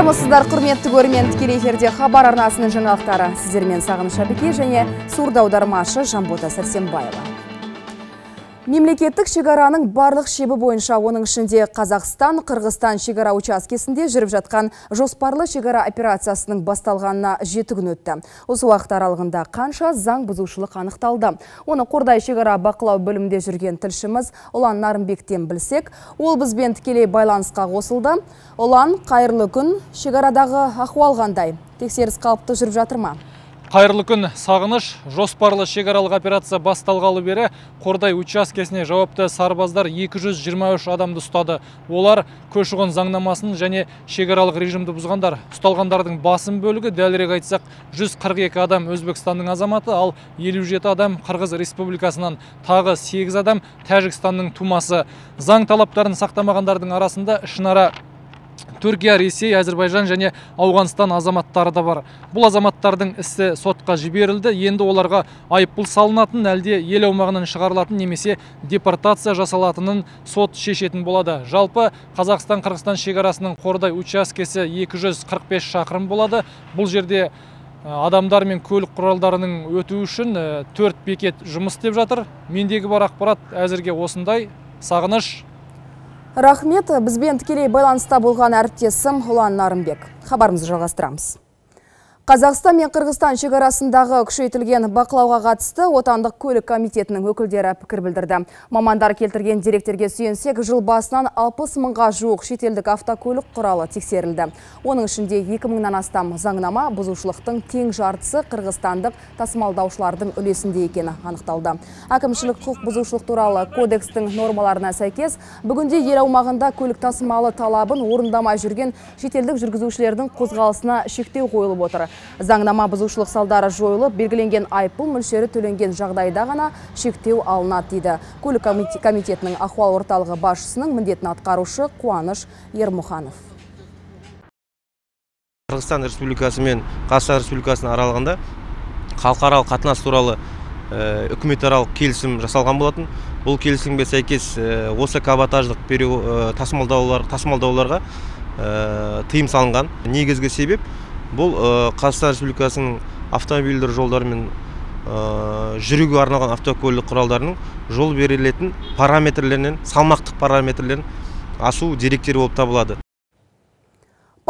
армысыздар құрметті көрермен тікелей эфирде хабар арнасының жаңалықтары. Сіздермен сағыныш әбіке және сурда аудармашы жанбота сәрсенбаева. Мемлекеттік шекараның барлық шебі бойынша оның ішінде қазақстан қырғызстан шекара учаскесінде жүріп жатқан жоспарлы шекара операциясының басталғанына жеті күн өтті. Осы уақыт аралығында қанша заң бұзушылық анықталды? Оны қордай шекара бақылау бөлімінде жүрген тілшіміз ұлан нарымбектен білсек ол бізбен тікелей байланысқа қосылды. Ұлан қайырлы күн. Шекарадағы ахуал қандай? Тексеріс қалыпты жүріп жатыр ма? Қайырлы күн сағыныш. Жоспарлы шекаралық операция басталғалы бері қордай учаскесіне жауапты сарбаздар 223 адамды ұстады. Олар көші қон заңнамасын және шекаралық режимді бұзғандар. Ұсталғандардың басым бөлігі дәлірек айтсақ 142 адам өзбекстанның азаматы ал 57 адам қырғыз республикасынан. Тағы 8 адам тәжікстанның тумасы. Заң талаптарын сақтамағандардың арасында ішінара түркия ресей әзірбайжан және ауғанстан азаматтары да бар. Бұл азаматтардың ісі сотқа жіберілді. Енді оларға айыппұл салынатын әлде ел аумағынан шығарылатын немесе депортация жасалатынын сот шешетін болады. Жалпы қазақстан қырғызстан шекарасының қордай учаскесі 245 шақырым болады. Бұл жерде адамдар мен көлік құралдарының өтуі үшін төрт бекет жұмыс істеп жатыр. Мендегі бар ақпарат әзірге осындай. Сағыныш. Рахмет. Бізбен тікелей байланыста болған әріптесім ұлан нарымбек хабарымызды жалғастырамыз. Қазақстан мен Қырғызстан шекарасындағы күшейтілген бақылауға қатысты отандық көлік комитетінің өкілдері пікір білдірді. Мамандар келтірген деректерге сүйенсек, жыл басынан 60 мыңға жуық шетелдік автокөлік құралы тексерілді. Оның ішінде 2 мыңнан астам заңнама бұзушылықтың тең жартысы қырғызстандық тасымалдаушылардың үлесінде екені анықталды. Әкімшілік құқық бұзушылық туралы кодекстің нормаларына сәйкес, бүгінде ел аумағында көлік тасымалы талабын орындамай жүрген шетелдік жүргізушілердің қозғалысына шектеу қойылып отыр заңнама бұзушылық салдары жойылып белгіленген айыппұл мөлшері төленген жағдайда ғана шектеу алынады дейді көлік комитетінің ахуал орталығы басшысының міндетін атқарушы қуаныш ермұханов. Қырғызстан республикасы мен қазақстан республикасының аралығында халықаралық қатынас туралы үкіметаралық келісім жасалған болатын. Бұл келісімге сәйкес осы каботаждық тасымалдауларға тыйым салынған. Негізгі себеп бұл қазақстан республикасының автомобильдер жолдары мен жүруге арналған автокөлік құралдарының жол берілетін параметрлерінен салмақтық параметрлерін асу деректері болып табылады.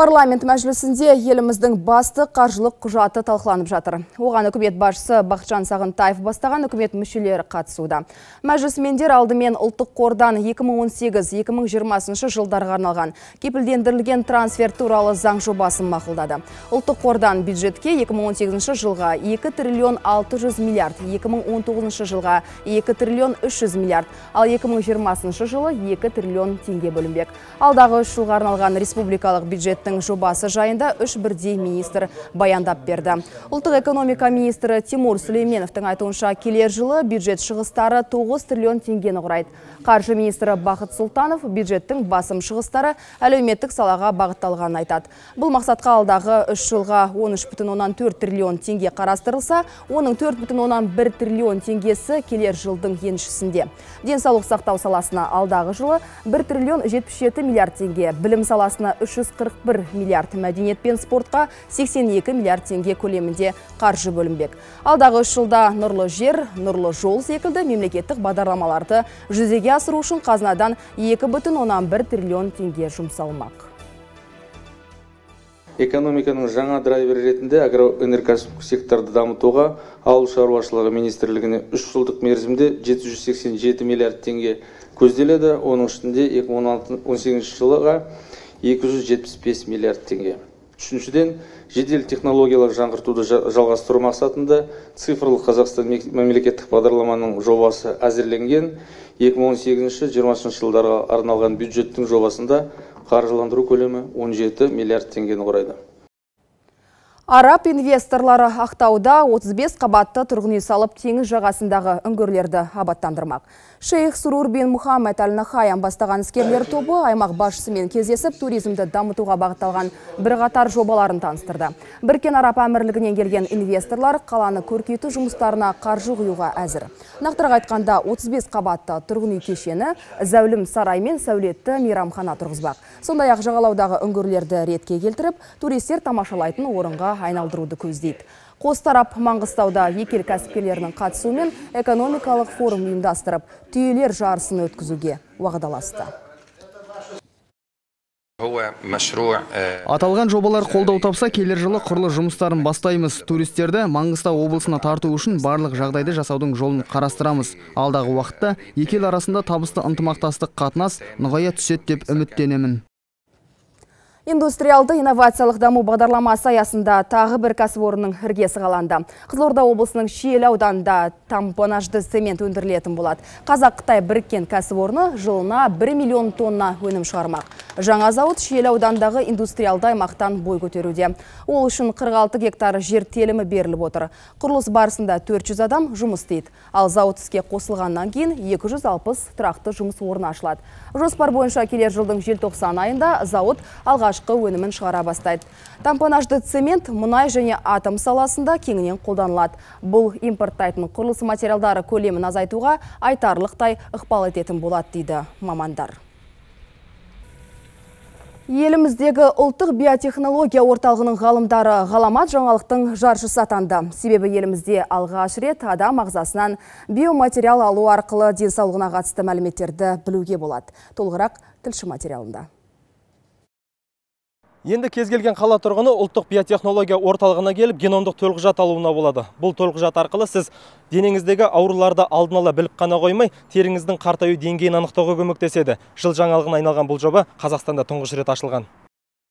Парламент мәжілісінде еліміздің басты қаржылық құжаты талқыланып жатыр. Оған үкімет басшысы Бақытжан Сағынтаев бастаған үкімет мүшелері қатысуда. Мәжілісмендер алдымен ұлттық қордан 2018-2020 жылдарға арналған кепілдендірілген трансфер туралы заң жобасын мақұлдады. Ұлттық қордан бюджетке 2018 жылға 2 триллион 600 миллиард, 2019 жылға 2 триллион 300 миллиард, ал 2020 жылы 2 триллион теңге бөлінбек. Алдағы үш жылға арналған республикалық бюджеттің жобасы жайында үш бірдей министр баяндап берді. Ұлттық экономика министрі Тимур Сүлейменовтің айтуынша келер жылы бюджет шығыстары 9 триллион теңгені құрайды. Қаржы министрі Бақыт Сұлтанов бюджеттің басым шығыстары әлеуметтік салаға бағытталғанын айтады. Бұл мақсатқа алдағы үш жылға 13,4 триллион теңге қарастырылса, оның 4,1 триллион теңгесі келер жылдың еншісінде. Денсаулық сақтау саласына алдағы жылы 1 триллион 77 миллиард теңге, білім саласына 341 миллиард мәдениет пен спортқа 82 миллиард теңге көлемінде қаржы бөлінбек. Алдағы үш жылда нұрлы жер, нұрлы жол секілді мемлекеттік бағдарламаларды жүзеге асыру үшін қазынадан 2,1 триллион теңге жұмсалмақ. экономиканың жаңа драйвері ретінде агроөнеркәсіптік секторды дамытуға ауыл шаруашылығы министрлігіне үш жылдық мерзімде 787 миллиард теңге көзделеді оның ішінде 2018 жылға 275 миллиард теңге. Үшіншіден жедел технологиялар жаңғыртуды жалғастыру мақсатында цифрлық қазақстан мемлекеттік бағдарламаның жобасы әзірленген. 2018-2020 жылдарға арналған бюджеттің жобасында қаржыландыру көлемі 17 миллиард теңгені құрайды. Араб инвесторлары Ақтауда 35 қабатты тұрғын үй салып теңіз жағасындағы үңгірлерді абаттандырмақ. Шейх Сурур бин Мухаммед Аль Нахаян бастаған іскерлер тобы аймақ басшысымен кездесіп туризмді дамытуға бағытталған бірқатар жобаларын таныстырды. Біркен Араб әмірлігінен келген инвесторлар қаланы көркейту жұмыстарына қаржы құюға әзір. Нақтырақ айтқанда 35 қабатты тұрғын үй кешені зәулім сарай мен сәулетті мейрамхана тұрғызбақ. Сондай ақ жағалаудағы үңгірлерді ретке келтіріп, туристер тамашалайтын орынға айналдыруды көздейді. Қос тарап Маңғыстауда екі ел кәсіпкерлерінің қатысуымен экономикалық форум ұйымдастырып, түйелер жарысын өткізуге уағдаласты. Аталған жобалар қолдау тапса, келер жылы құрлы жұмыстарын бастаймыз. Туристерді Маңғыстау облысына тарту үшін барлық жағдайды жасаудың жолын қарастырамыз. Алдағы уақытта екі ел арасында табысты ынтымақтастық қатынас нығая түседі деп үміттенемін. Индустриалды инновациялық даму бағдарламасы аясында тағы бір кәсіпорынның іргесі қаланды. Қызылорда облысының Шиелі ауданында тампонажды цемент өндірілетін болады. Қазақ-Қытай біріккен кәсіпорны жылына 1 миллион тонна өнім шығармақ. Жаңа зауыт Шиелі аудандағы индустриалды аймақтан бой көтеруде. Ол үшін 46 гектар жер телімі беріліп отыр. Құрылыс барысында 400 адам жұмыс істейді. Ал зауыт іске қосылғаннан кейін 260 тұрақты жұмыс орны ашылады. Жоспар бойынша келер жылдың желтоқсан айында зауыт алғашқы өнімін шығара бастайды. Тампонажды цемент, мұнай және атом саласында кеңінен қолданылады. Бұл импорттайтын құрылыс материалдары көлемін азайтуға айтарлықтай ықпал ететін болады дейді мамандар. Еліміздегі ұлттық биотехнология орталығының ғалымдары ғаламат жаңалықтың жаршысы атанды. Себебі елімізде алғаш рет адам ағзасынан биоматериал алу арқылы денсаулығына қатысты мәліметтерді білуге болады. Толығырақ тілші материалында. Енді кез келген қала тұрғыны ұлттық биотехнология орталығына келіп геномдық төлқұжат алуына болады. Бұл төлқұжат арқылы сіз денеңіздегі ауруларды алдын ала біліп қана қоймай, теріңіздің қартаю деңгейін анықтауға көмектеседі. Жыл жаңалығына айналған бұл жоба Қазақстанда тұңғыш рет ашылған.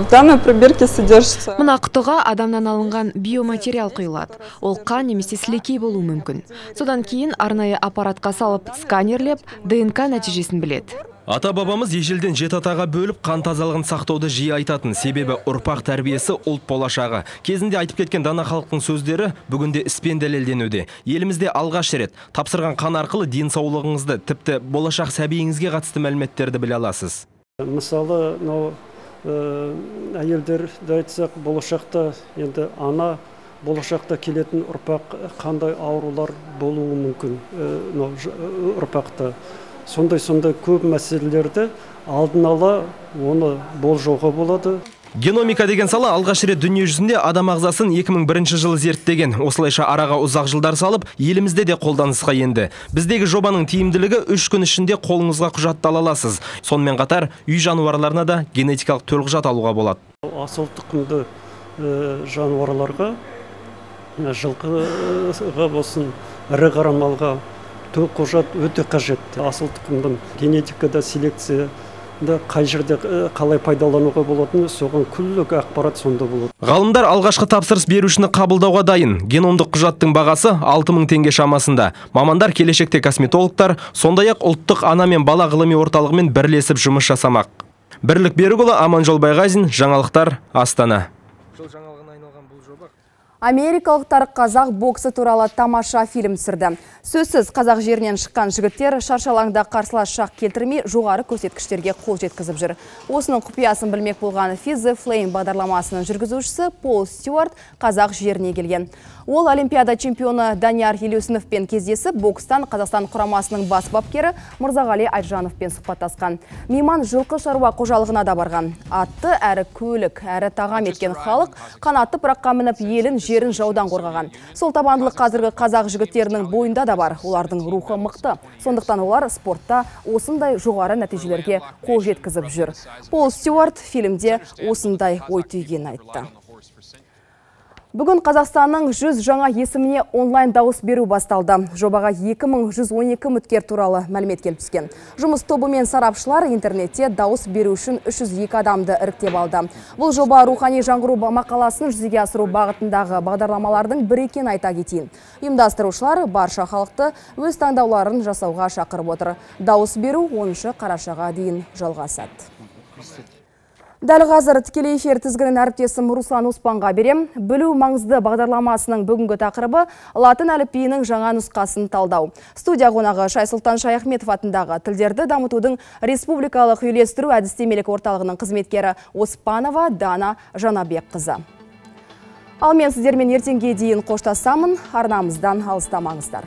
В данной пробирке содержится мына құтыға адамнан алынған биоматериал құйылады. Ол қан немесе сілекей болуы мүмкін. Содан кейін арнайы аппаратқа салып сканерлеп днк нәтижесін біледі. Ата бабамыз ежелден жеті атаға бөліп қан тазалығын сақтауды жиі айтатын. Себебі ұрпақ тәрбиесі ұлт болашағы. Кезінде айтып кеткен дана халықтың сөздері бүгінде іспен дәлелденуде. Елімізде алғаш рет тапсырған қан арқылы денсаулығыңызды тіпті болашақ сәбиіңізге қатысты мәліметтерді біле аласыз. Мысалы мынау әйелдерді айтсақ болашақта енді ана болашақта келетін ұрпақ қандай аурулар болуы мүмкін? Мынау ұрпақта. Сондай сондай көп мәселелерді алдын ала оны болжауға болады. Геномика деген сала алғаш рет дүние жүзінде адам ағзасын 2001 жылы зерттеген. Осылайша араға ұзақ жылдар салып елімізде де қолданысқа енді. Біздегі жобаның тиімділігі үш күн ішінде қолыңызға құжатты ала аласыз. Сонымен қатар үй жануарларына да генетикалық төлқұжат алуға болады. Асыл тұқымды жануарларға жылқыға болсын ірі қара малға төлқұжат өте қажет. Асыл тұқымдың генетикада селекция да қай жерде қалай пайдалануға болатыны соған күллік ақпарат сонда болады. Ғалымдар алғашқы тапсырыс берушіні қабылдауға дайын. Геномдық құжаттың бағасы 6000 теңге шамасында. Мамандар келешекте косметологтар сондай ақ ұлттық ана мен бала ғылыми орталығымен бірлесіп жұмыс жасамақ. Бірлік берікұлы аманжол байғазин жаңалықтар астана. Америкалықтар қазақ боксы туралы тамаша фильм түсірді. Сөзсіз қазақ жерінен шыққан жігіттер шаршалаңда қарсылас шақ келтірмей жоғары көрсеткіштерге қол жеткізіп жүр. Осының құпиясын білмек болған Физі Флейм бағдарламасының жүргізушісі Пол Стюарт қазақ жеріне келген. Ол Олимпиада чемпионы Данияр Елеусіновпен кездесіп, бокстан Қазақстан құрамасының бас бапкері Мырзағали Айтжановпен сұхбаттасқан. Мейман жылқы шаруа қожалығына да барған. Атты әрі көлік, әрі тағам еткен халық қанатты пыраққа мініп елін жерін жаудан қорғаған. Сол табандылық қазіргі қазақ жігіттерінің бойында да бар. Олардың рухы мықты. Сондықтан олар спортта осындай жоғары нәтижелерге қол жеткізіп жүр. Пол Стюарт фильмде осындай ой түйгенін айтты. Бүгін Қазақстанның 100 жаңа есіміне онлайн дауыс беру басталды. Жобаға 2112 үміткер туралы мәлімет келіп түскен. Жұмыс тобы мен сарапшылар интернетте дауыс беру үшін 302 адамды іріктеп алды. Бұл жоба рухани жаңғыру мақаласын жүзеге асыру бағытындағы бағдарламалардың бір екенін айта кетейін. Ұйымдастырушылар барша халықты өз таңдауларын жасауға шақырып отыр. Дауыс беру 10 қарашаға дейін жалғасады. Дәл қазір тікелей эфир тізгінін әріптесім Руслан Оспанға берем. Білу маңызды бағдарламасының бүгінгі тақырыбы латын әліпбиінің жаңа нұсқасын талдау. Студия қонағы Шайсұлтан Шаяхметов атындағы тілдерді дамытудың республикалық үйлестіру әдістемелік орталығының қызметкері Оспанова Дана Жанабек қызы. Ал мен сіздермен ертеңге дейін қоштасамын, арнамыздан алыстамаңыздар.